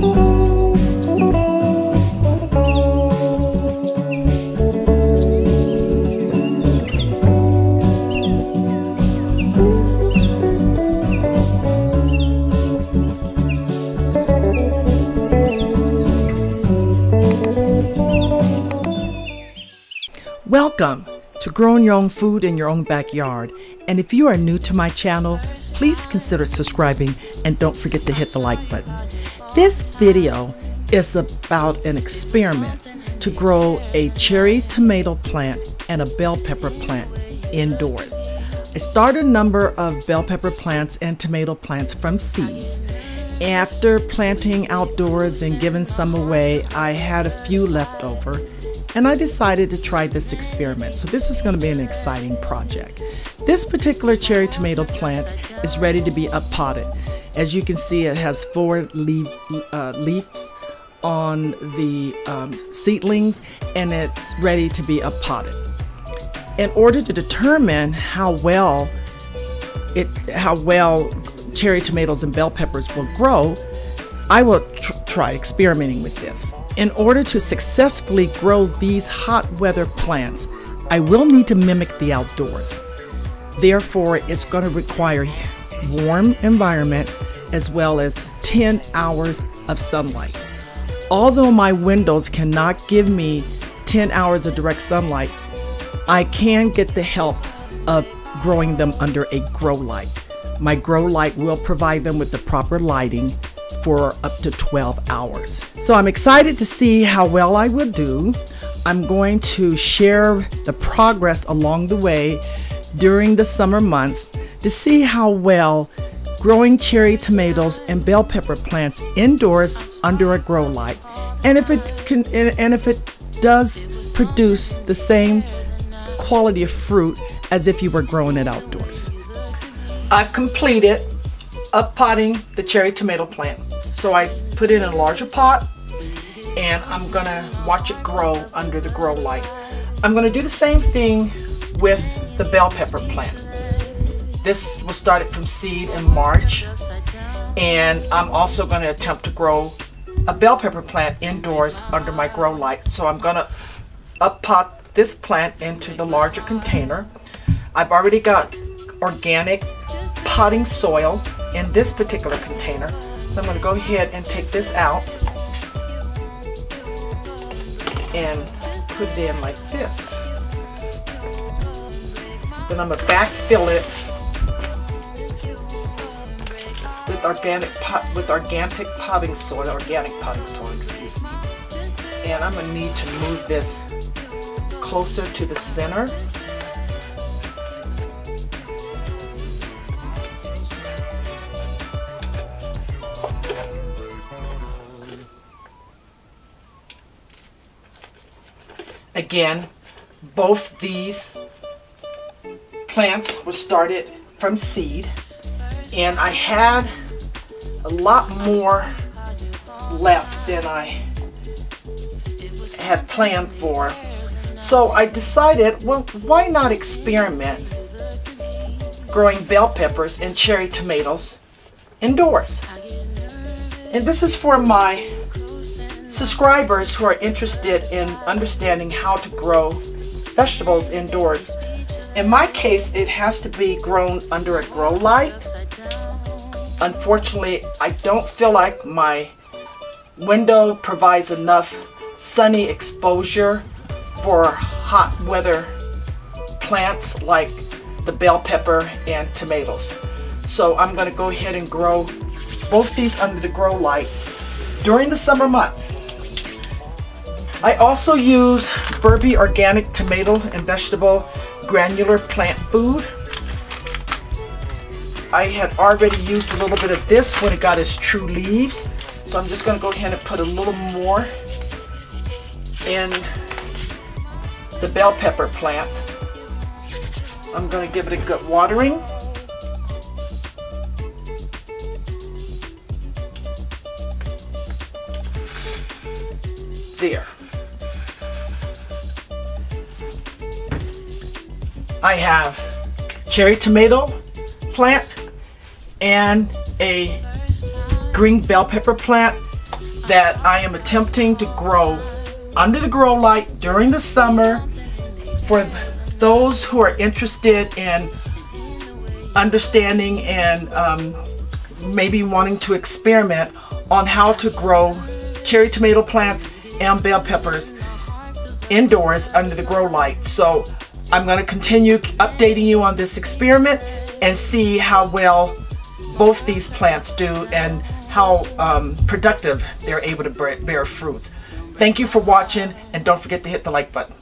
Welcome to growing your own food in your own backyard. And if you are new to my channel, please consider subscribing and don't forget to hit the like button. This video is about an experiment to grow a cherry tomato plant and a bell pepper plant indoors. I started a number of bell pepper plants and tomato plants from seeds. After planting outdoors and giving some away, I had a few left over and I decided to try this experiment. So this is going to be an exciting project. This particular cherry tomato plant is ready to be uppotted. As you can see, it has four leaf, uh, leaves on the um, seedlings and it's ready to be uppotted. In order to determine how well it, how well cherry tomatoes and bell peppers will grow, I will tr try experimenting with this. In order to successfully grow these hot weather plants, I will need to mimic the outdoors. Therefore, it's going to require warm environment as well as 10 hours of sunlight. Although my windows cannot give me 10 hours of direct sunlight, I can get the help of growing them under a grow light. My grow light will provide them with the proper lighting for up to 12 hours. So I'm excited to see how well I will do. I'm going to share the progress along the way during the summer months to see how well growing cherry tomatoes and bell pepper plants indoors under a grow light and if it can and if it does produce the same quality of fruit as if you were growing it outdoors. I've completed uppotting the cherry tomato plant. So I put it in a larger pot and I'm gonna watch it grow under the grow light. I'm gonna do the same thing with the bell pepper plant. This was started from seed in March and I'm also gonna attempt to grow a bell pepper plant indoors under my grow light. So I'm gonna up pot this plant into the larger container. I've already got organic potting soil in this particular container. So I'm going to go ahead and take this out and put it in like this. Then I'm going to backfill it with organic pot with organic potting soil, organic potting soil, excuse me. And I'm to need to move this closer to the center Again, both these plants were started from seed and I had a lot more left than I had planned for. So I decided, well, why not experiment growing bell peppers and cherry tomatoes indoors? And this is for my subscribers who are interested in understanding how to grow vegetables indoors. In my case, it has to be grown under a grow light. Unfortunately, I don't feel like my window provides enough sunny exposure for hot weather plants like the bell pepper and tomatoes. So I'm going to go ahead and grow both these under the grow light during the summer months. I also use Burpee Organic Tomato and Vegetable Granular Plant Food. I had already used a little bit of this when it got its true leaves. So I'm just going to go ahead and put a little more in the bell pepper plant. I'm going to give it a good watering. There. I have cherry tomato plant and a green bell pepper plant that I am attempting to grow under the grow light during the summer for those who are interested in understanding and um, maybe wanting to experiment on how to grow cherry tomato plants and bell peppers indoors under the grow light. So I'm going to continue updating you on this experiment and see how well both these plants do and how um, productive they're able to bear fruits. Thank you for watching and don't forget to hit the like button.